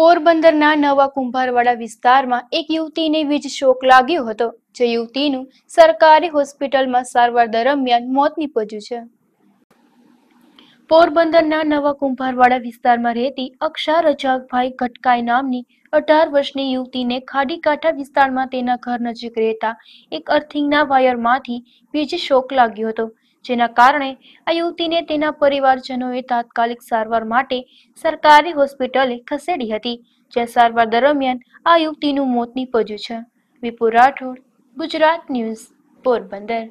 પોરબંદરના નવા કુંભારવાડા વિસ્તારમાં એક યુવતીને વીજ શોક લાગ્યો હતો, જે યુવતીનું સરકારી હોસ્પિટલમાં સારવાર દરમિયાન મોત નીપજ્યું છે. પોરબંદરના નવા કુંભારવાડા વિસ્તારમાં રહેતી અક્ષા રજાકભાઈ ઘટકાઈ નામની અઢાર વર્ષની યુવતીને ખાડીકાંઠા વિસ્તારમાં તેના ઘર નજીક રહેતા એક અર્થિંગના વાયરમાંથી વીજ શોક લાગ્યો હતો. જેના કારણે આ યુવતીને તેના પરિવારજનોએ તાત્કાલિક સારવાર માટે સરકારી હોસ્પિટલે ખસેડી હતી, જ્યાં સારવાર દરમિયાન આ યુવતીનું મોત નીપજ્યું છે. વિપુલ રાઠોડ, ગુજરાત ન્યૂઝ, પોરબંદર.